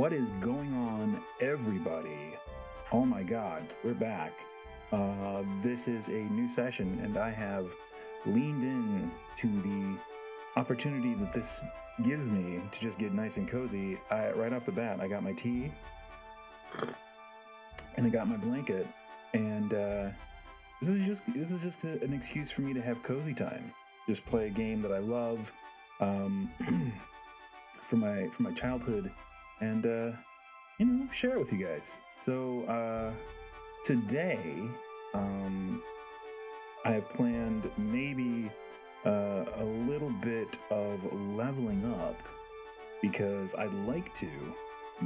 What is going on, everybody? Oh my god, we're back. Uh, this is a new session, and I have leaned in to the opportunity that this gives me to just get nice and cozy. I, right off the bat, I got my tea, and I got my blanket, and uh, this is just this is just an excuse for me to have cozy time. Just play a game that I love um, for my for my childhood, and uh, you know share it with you guys. So uh, today, um, I have planned maybe uh, a little bit of leveling up because I'd like to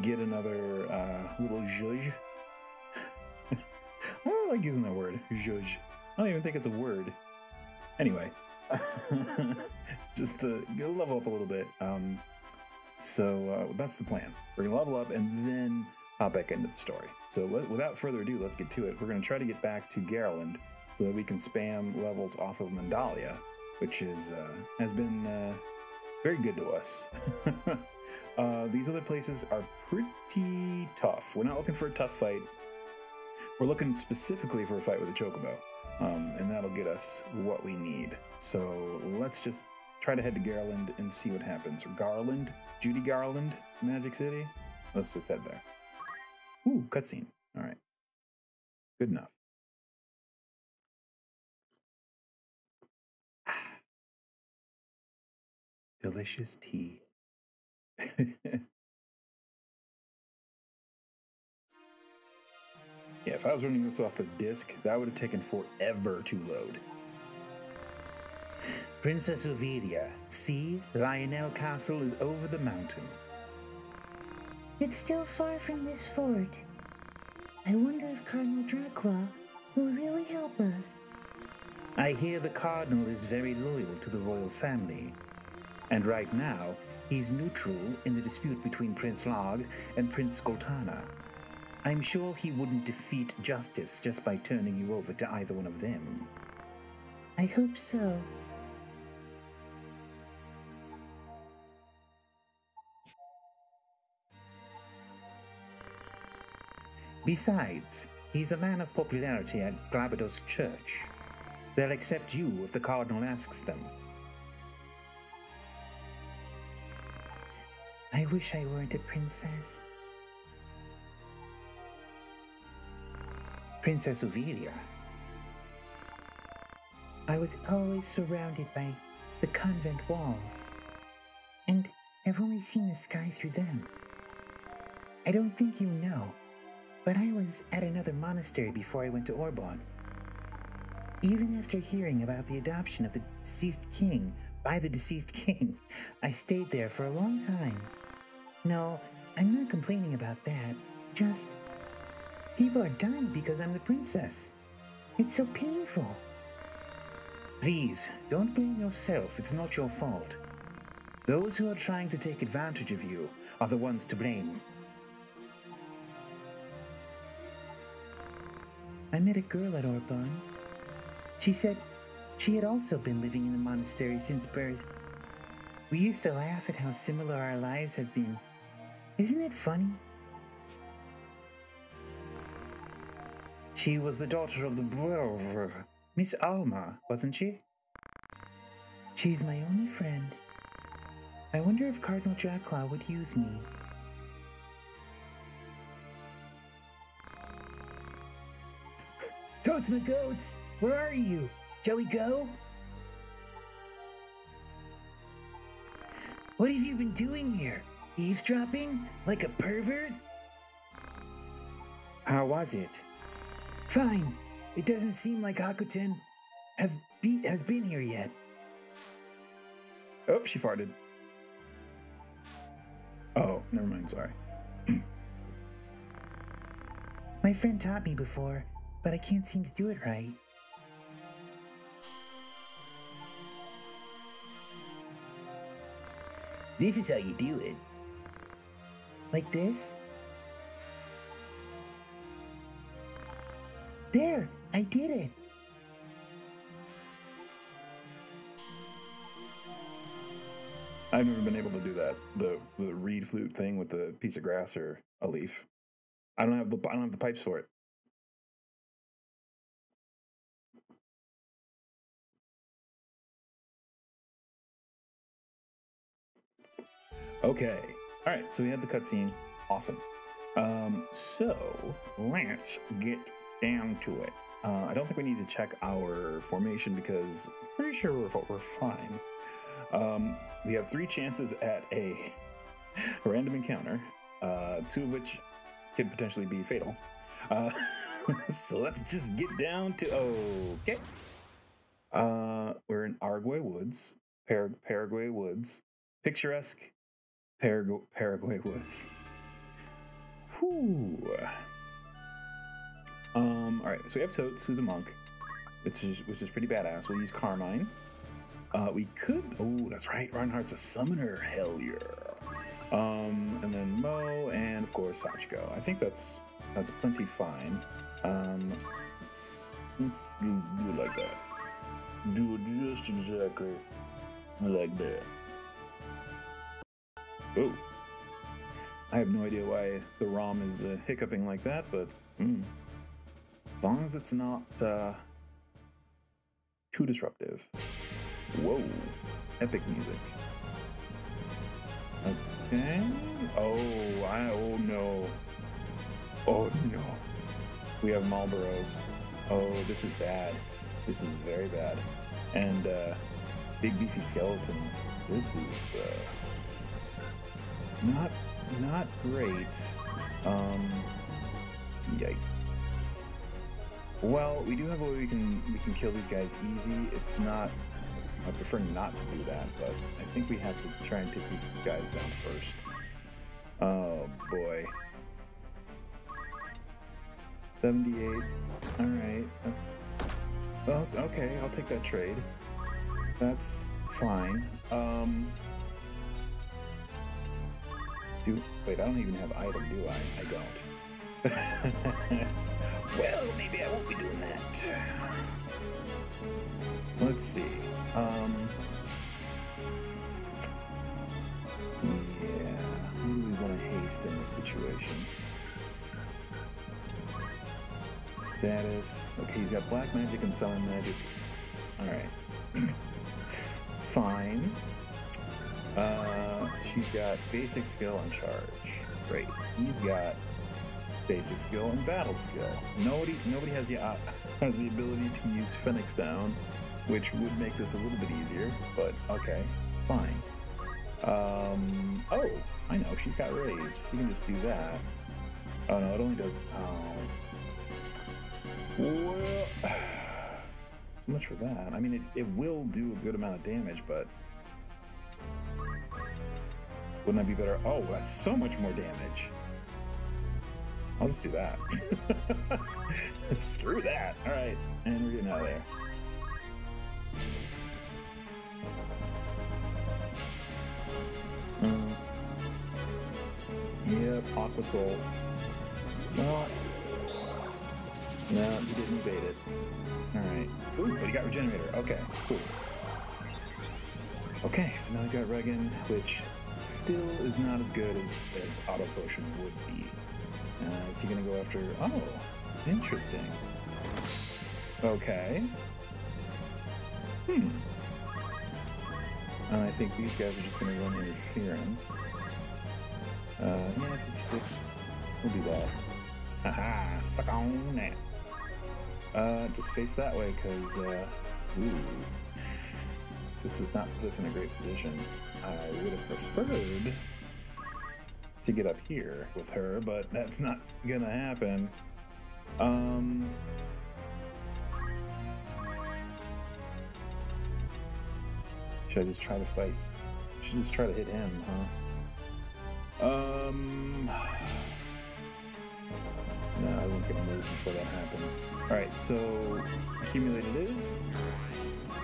get another uh, little zhuzh. I don't like using that word, zhuzh. I don't even think it's a word. Anyway, just to level up a little bit. Um, so uh, that's the plan. We're gonna level up and then hop back into the story. So let, without further ado, let's get to it. We're gonna try to get back to Garland so that we can spam levels off of Mandalia, which is uh, has been uh, very good to us. uh, these other places are pretty tough. We're not looking for a tough fight. We're looking specifically for a fight with a chocobo, um, and that'll get us what we need. So let's just try to head to Garland and see what happens. Garland, Judy Garland, Magic City. Let's just head there. Ooh, cutscene. All right, good enough. Delicious tea. Yeah, if I was running this off the disk, that would have taken forever to load. Princess Ovelia, see, Lionel Castle is over the mountain. It's still far from this fort. I wonder if Cardinal Draclau will really help us. I hear the Cardinal is very loyal to the royal family, and right now he's neutral in the dispute between Prince Larg and Prince Goltana. I'm sure he wouldn't defeat justice just by turning you over to either one of them. I hope so. Besides, he's a man of popularity at Glabados Church. They'll accept you if the Cardinal asks them. I wish I weren't a princess. Princess Ovelia. I was always surrounded by the convent walls, and I've only seen the sky through them. I don't think you know, but I was at another monastery before I went to Orbonne. Even after hearing about the adoption of the deceased king by the deceased king, I stayed there for a long time. No, I'm not complaining about that. Just, people are dying because I'm the princess. It's so painful. Please, don't blame yourself. It's not your fault. Those who are trying to take advantage of you are the ones to blame. I met a girl at Orbonne. She said she had also been living in the monastery since birth. We used to laugh at how similar our lives had been. Isn't it funny? She was the daughter of the brother, Miss Alma, wasn't she? She's my only friend. I wonder if Cardinal Draclau would use me. Toads my goats, where are you? Shall we go? What have you been doing here? Eavesdropping? Like a pervert? How was it? Fine. It doesn't seem like Hokuten have be- has been here yet. Oh, she farted. Oh, never mind. Sorry. My friend taught me before, but I can't seem to do it right. This is how you do it. Like this? There, I did it. I've never been able to do that. The the reed flute thing with the piece of grass or a leaf. I don't have the I don't have the pipes for it. Okay. All right. So we had the cutscene. Awesome. Um, so let's get down to it. Uh, I don't think we need to check our formation because I'm pretty sure we're, we're fine. Um, we have three chances at a random encounter, uh, two of which could potentially be fatal. Uh, so let's just get down to okay. Uh, we're in Arguay Woods, Par- Paraguay Woods, picturesque Paragu- Paraguay Woods. Whew. Um, all right, so we have Totes, who's a monk, which is which is pretty badass. We'll use Carmine. Uh, we could. Oh, that's right. Reinhardt's a summoner. Hell yeah. Um, and then Mo, and of course Sachiko. I think that's that's plenty fine. Um, let's, let's do, do like that. Do it just exactly like that. Oh. I have no idea why the ROM is uh, hiccuping like that, but mm, as long as it's not uh, too disruptive. Whoa, epic music. Okay. Oh, I, oh no. Oh no. We have Malboros. Oh, this is bad. This is very bad. And uh, big beefy skeletons. This is uh, not not great. Um, yikes. Well, we do have a way we can we can kill these guys easy. It's not. I prefer not to do that, but I think we have to try and take these guys down first. Oh boy. 78. Alright, that's. Oh, okay, I'll take that trade. That's fine. Um. Do wait, I don't even have item, do I? I don't. well, maybe I won't be doing that. Let's see. Um. Yeah, who do we want to haste in this situation? Status. Okay, he's got black magic and summon magic. Alright. Fine. Uh, she's got basic skill and charge. Great. He's got basic skill and battle skill. Nobody, nobody has the uh, has the ability to use Phoenix down, which would make this a little bit easier. But okay, fine. Um, oh, I know. She's got raise. She can just do that. Oh no, it only does. Oh. Well, so much for that. I mean, it, it will do a good amount of damage, but wouldn't that be better? Oh, that's so much more damage. I'll just do that. Screw that. All right, and we're getting out of there. Mm. Yep, Aqua Soul. No. No, he didn't evade it. Alright. Ooh, but he got Regenerator. Okay, cool. Okay, so now he's got Regen, which still is not as good as, as Auto Potion would be. Uh, is he gonna go after... Oh, interesting. Okay. Hmm. And I think these guys are just gonna run interference. Uh, yeah, 56. We'll do that. Haha, suck on that. Uh, just face that way, because, uh, ooh. This does not put us in a great position. I would have preferred to get up here with her, but that's not gonna happen. Um. Should I just try to fight? Should I just try to hit him, huh? Um. No, everyone's gonna move before that happens. Alright, so accumulated is.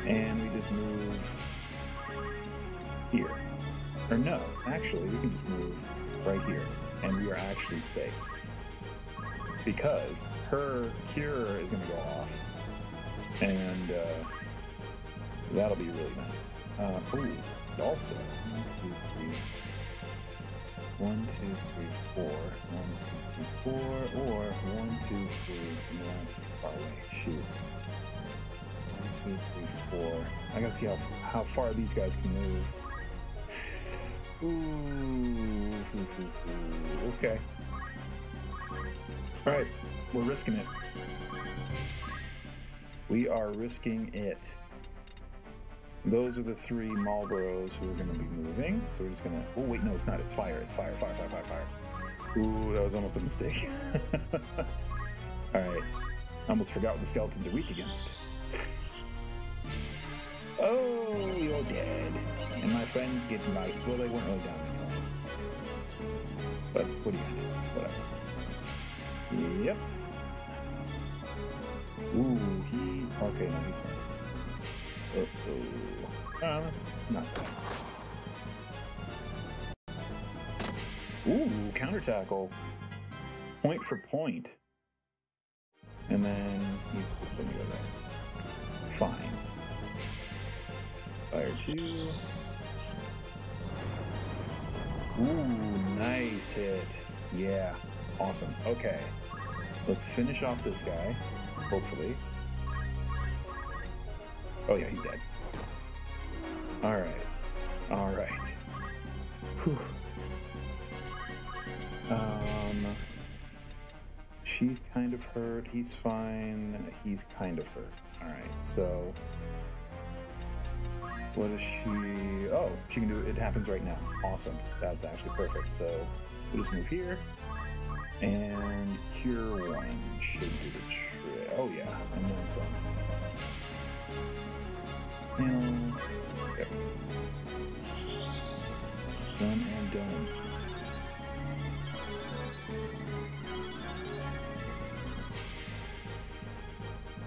And we just move here. Or no, actually, we can just move right here. And we are actually safe. Because her cure is gonna go off. And uh, that'll be really nice. Uh, ooh, also. One, two, three. One, two, three, four. One, two, three, four. Or one, two, three. No, that's too far away. Shoot. One, two, three, four. I gotta see how how far these guys can move. Ooh. Okay. All right, we're risking it. We are risking it. Those are the three Malboros who are going to be moving. So we're just going to. Oh, wait, no, it's not. It's fire. It's fire, fire, fire, fire, fire. Ooh, that was almost a mistake. All right. I almost forgot what the skeletons are weak against. oh, you're dead. And my friends get nice. Well, they weren't really down anymore. But what do you do? Whatever. Yep. Ooh, he. Okay, no, he's fine. Uh oh. Oh, that's not bad. Ooh, counter tackle. Point for point. And then he's just gonna go there. Fine. Fire two. Ooh, nice hit. Yeah, awesome. Okay. Let's finish off this guy, hopefully. Oh yeah, he's dead. All right, all right. Whew. Um, she's kind of hurt. He's fine. He's kind of hurt. All right, so what is she? Oh, she can do it. Happens right now. Awesome. That's actually perfect. So we'll just move here. And cure one should do the trick. Oh yeah, and then some. Yep. Done and done.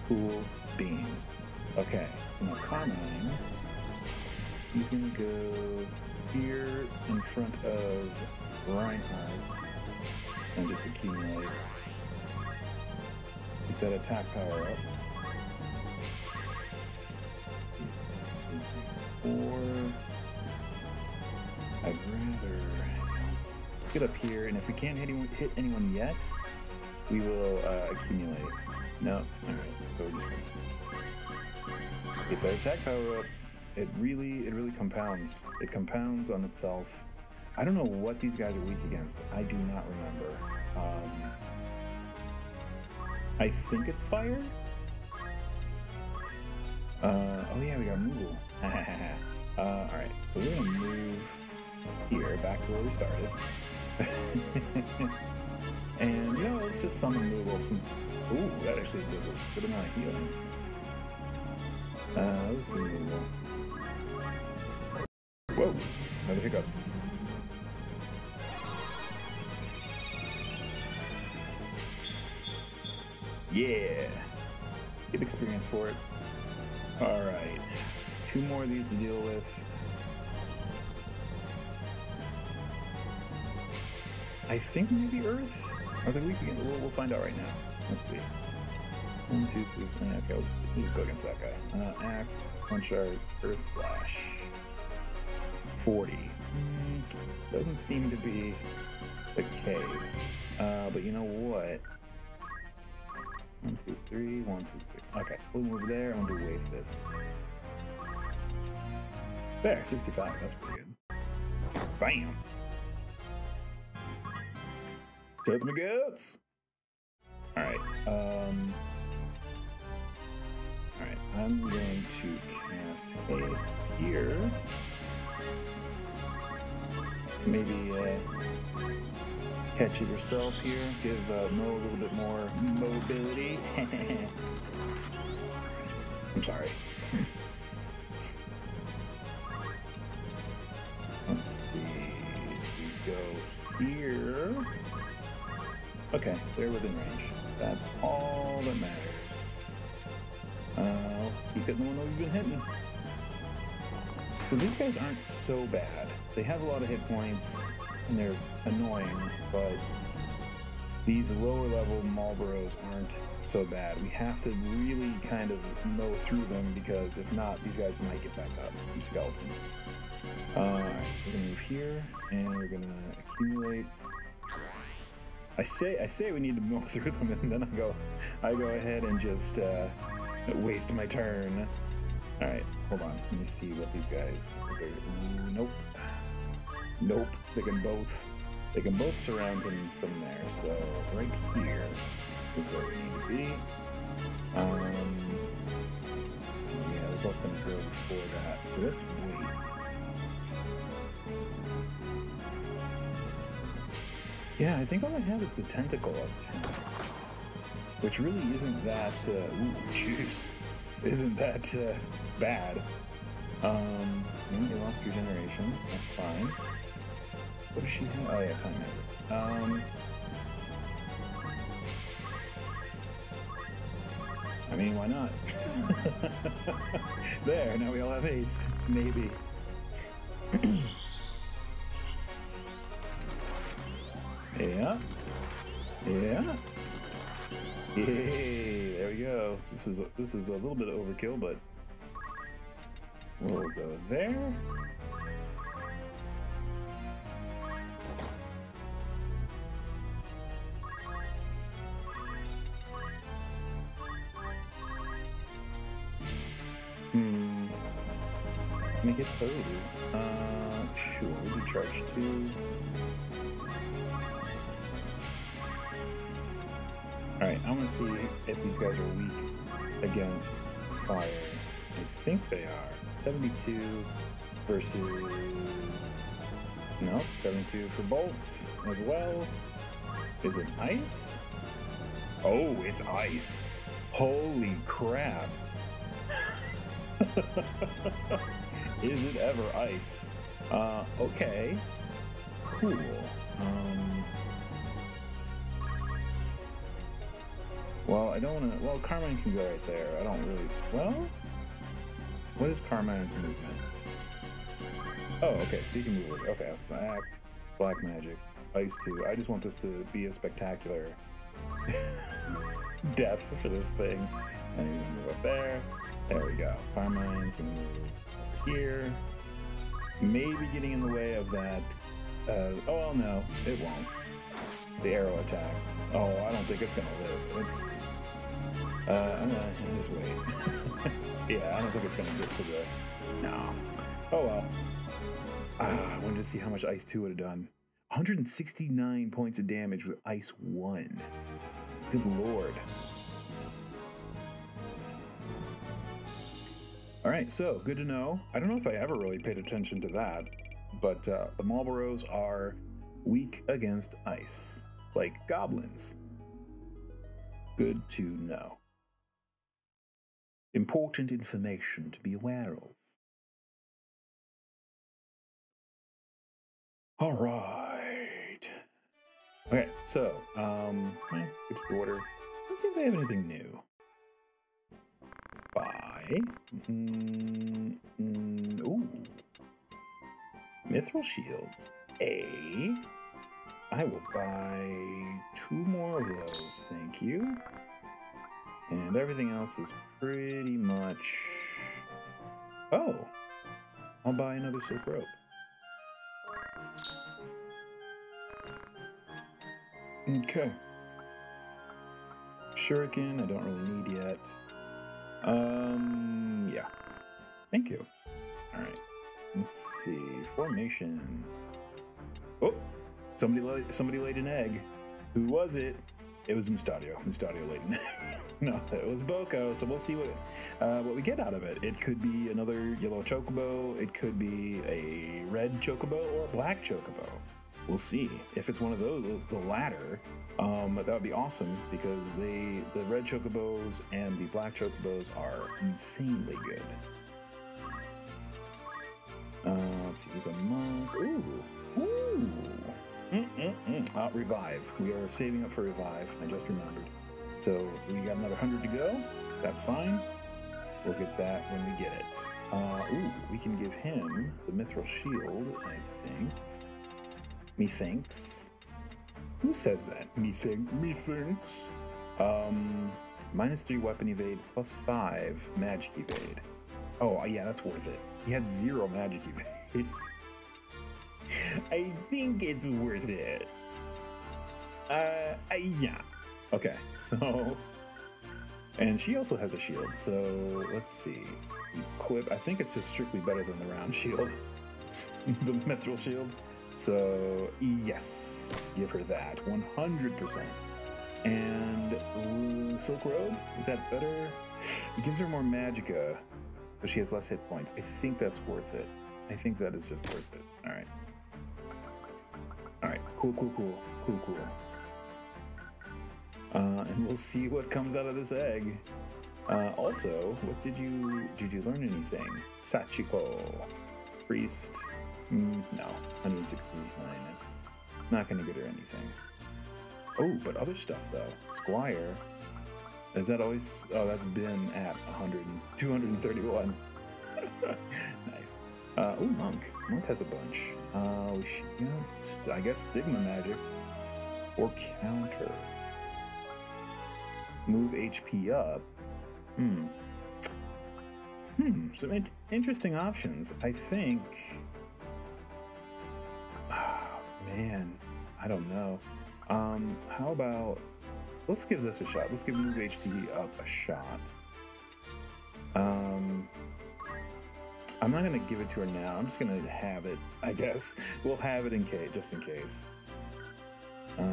Cool beans. Okay, so now Carmine, he's gonna go here in front of Reinhardt and just accumulate. Get that attack power up. Or I'd rather let's, let's get up here, and if we can't hit anyone, hit anyone yet, we will uh, accumulate. No, all right. So we're just gonna get that attack power up. It really, it really compounds. It compounds on itself. I don't know what these guys are weak against. I do not remember. Um, I think it's fire. Uh, oh yeah, we got Moogle. uh, all right, so we're gonna move here back to where we started. and you know, let's just summon Moogle since. Ooh, that actually does a good amount of healing. Uh, let's. Whoa, another hiccup. Yeah. Get experience for it. Alright. Two more of these to deal with. I think maybe Earth? Are they weak again? We'll, we'll find out right now. Let's see. One, two, three, four. Okay, let's, let's go against that guy. Uh, act, punch art, Earth slash. 40. Mm, doesn't seem to be the case. Uh, but you know what? One, two, three, one, two, three. Okay, we'll move there and we'll do Wave Fist. There, 65. That's pretty good. Bam! Toads my goats! Alright, um. Alright, I'm going to cast Haste here. Maybe, uh, catch it yourself here. Give uh, Mo a little bit more mobility. I'm sorry. Let's see. If we go here. Okay, they're within range. That's all that matters. Uh, keep hitting the one we've been hitting. So these guys aren't so bad. They have a lot of hit points and they're annoying, but these lower level Malboros aren't so bad. We have to really kind of mow through them because if not, these guys might get back up. These skeletons. Uh, so we're gonna move here and we're gonna accumulate. I say I say we need to mow through them, and then I go I go ahead and just uh, waste my turn. All right, hold on. Let me see what these guys. Okay, nope, nope. They can both they can both surround him from there. So right here is where we need to be. Um, yeah, they're both gonna go before that. So let's wait. Yeah, I think all I have is the tentacle up which really isn't that. Uh, ooh, juice, isn't that uh, bad. Um, you lost regeneration. That's fine. What does she have? Oh yeah, time magic. Um, I mean, why not? there, now we all have haste. Maybe. yeah. Yeah. Yay! We go. This is a, this is a little bit of overkill, but we'll go there. Hmm. Make it 30. Uh, sure, we'll 2. Alright, I want to see if these guys are weak against fire. I think they are. 72 versus. No, 72 for bolts as well. Is it ice? Oh, it's ice. Holy crap. Is it ever ice? Uh, okay. Cool. Um, well, I don't want to. Well, Carmine can go right there. I don't really. Well, what is Carmine's movement? Oh, okay, so you can move it. Okay, act, black magic, ice two. I just want this to be a spectacular death for this thing. And he's gonna move up there. There we go. Carmine's gonna move up here. Maybe getting in the way of that. Uh, oh, well, no, it won't. The arrow attack. Oh, I don't think it's gonna live. It's. Uh, I'm gonna just wait. yeah, I don't think it's gonna get to the. No. Oh well. Ah, I wanted to see how much Ice 2 would have done. 169 points of damage with Ice 1. Good lord. All right, so good to know. I don't know if I ever really paid attention to that, but uh, the Malboros are weak against ice, like goblins. Good to know. Important information to be aware of. All right. Okay, so, um, good to the order. Let's see if they have anything new. Bye. Mm, ooh. Mithril shields. A. I will buy two more of those, thank you. And everything else is pretty much. Oh! I'll buy another silk rope. Okay. Shuriken, I don't really need yet. Um, yeah. Thank you. Alright. Let's see. Formation. Oh! Somebody, la- somebody laid an egg. Who was it? It was Mustadio. Mustadio laid an egg. no, it was Boko. So we'll see what uh, what we get out of it. It could be another yellow chocobo. It could be a red chocobo or a black chocobo. We'll see. If it's one of those, the latter, um, that would be awesome because they, the red chocobos and the black chocobos are insanely good. Uh, let's see. There's a monk. Ooh, ooh. Mm-mm-mm. Uh, revive. We are saving up for revive. I just remembered. So we got another hundred to go. That's fine. We'll get that when we get it. Uh, ooh, we can give him the mithril shield. I think. Methinks. Who says that? Me think. Me thinks. Um, minus three weapon evade, plus five magic evade. Oh yeah, that's worth it. He had zero magic evade. I think it's worth it. Uh, yeah. Okay, so. And she also has a shield, so let's see. Equip. I think it's just strictly better than the round shield, the mithril shield. So, yes, give her that 100%. And uh, Silk Robe, is that better? It gives her more magicka, but she has less hit points. I think that's worth it. I think that is just worth it. All right. Cool, cool, cool. Cool, cool. Uh, and we'll see what comes out of this egg. Uh, also, what did you did you learn anything? Sachiko, priest. Mm, no, 169. That's not going to get her anything. Oh, but other stuff though. Squire. Is that always? Oh, that's been at 100, 231. nice. Uh, oh, monk. Monk has a bunch. Uh, you know, I guess stigma magic or counter. Move HP up. Hmm. Hmm. Some in- interesting options. I think. Ah, man, I don't know. Um, how about let's give this a shot. Let's give move HP up a shot. Um, I'm not gonna give it to her now. I'm just gonna have it. I guess we'll have it in case, just in case. Uh,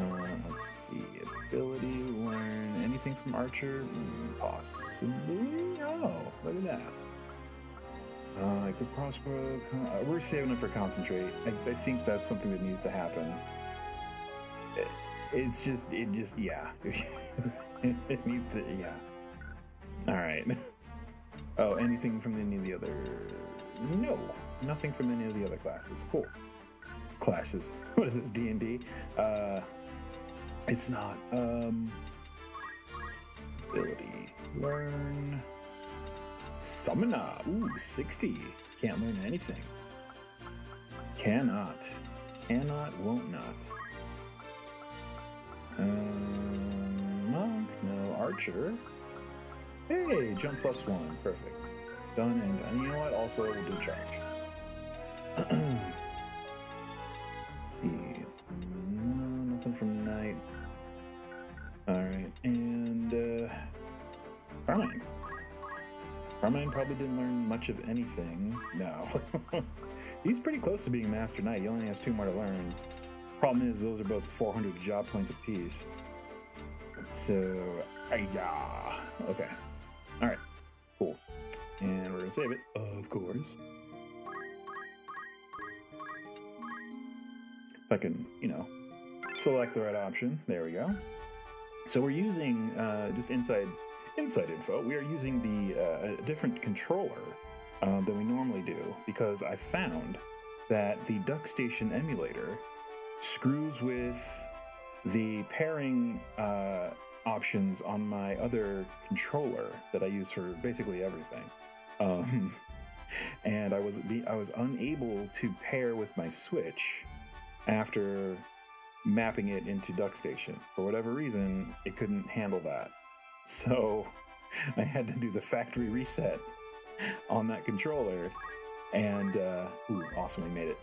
let's see. Ability learn anything from Archer? Mm, Possibly. Oh, look at that. Uh, I could prosper. Uh, we're saving it for concentrate. I, I think that's something that needs to happen. It- it's just, it just, yeah. it needs to, yeah. All right. Oh, anything from any of the other? No, nothing from any of the other classes. Cool. Classes. What is this? D and D? Uh, it's not. Um, ability learn. Summoner. Ooh, 60. Can't learn anything. Cannot. Cannot, won't not. Um, monk, no. Archer. Hey, jump plus one. Perfect. Done and done. You know what? Also, we'll do charge. Let's see. It's no, nothing from Knight. Alright, and uh Carmine. Carmine probably didn't learn much of anything. No. He's pretty close to being Master Knight. He only has two more to learn. Problem is, those are both 400 job points apiece. So, yeah. Okay. Gonna save it, of course. If I can, you know, select the right option. There we go. So we're using uh, just inside inside info. We are using the uh, a different controller uh, than we normally do because I found that the DuckStation emulator screws with the pairing uh, options on my other controller that I use for basically everything. Um, and I was be- I was unable to pair with my Switch after mapping it into DuckStation. For whatever reason, it couldn't handle that. So I had to do the factory reset on that controller. And, uh, ooh, awesome, we made it.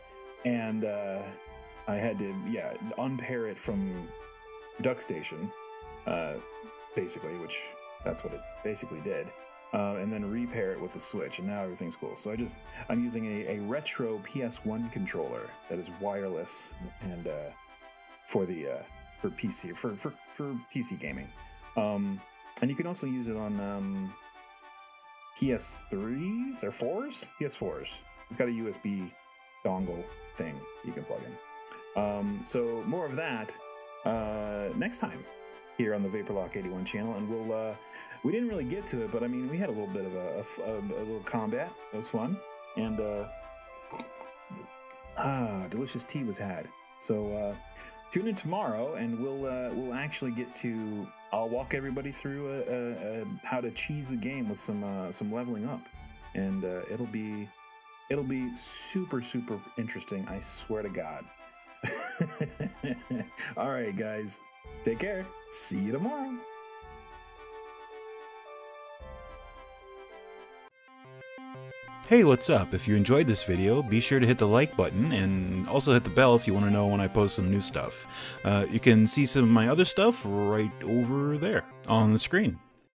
And uh, I had to, yeah, unpair it from DuckStation, uh, basically, which that's what it basically did. Uh, and then repair it with the Switch, and now everything's cool. So I just I'm using a, a retro PS1 controller that is wireless and uh, for the uh, for PC for, for for PC gaming. Um, and you can also use it on um, PS3s or 4s? PS4s. It's got a USB dongle thing you can plug in. Um, so more of that uh, next time here on the Vaporlocke 81 channel, and we'll. Uh, we didn't really get to it, but I mean, we had a little bit of a little combat. It was fun, and uh, ah, delicious tea was had. So uh, tune in tomorrow, and we'll uh, we'll actually get to. I'll walk everybody through uh uh uh how to cheese the game with some uh, some leveling up, and uh, it'll be it'll be super super interesting. I swear to God. All right, guys. Take care. See you tomorrow. Hey, what's up? If you enjoyed this video, be sure to hit the like button and also hit the bell if you want to know when I post some new stuff. Uh, you can see some of my other stuff right over there on the screen.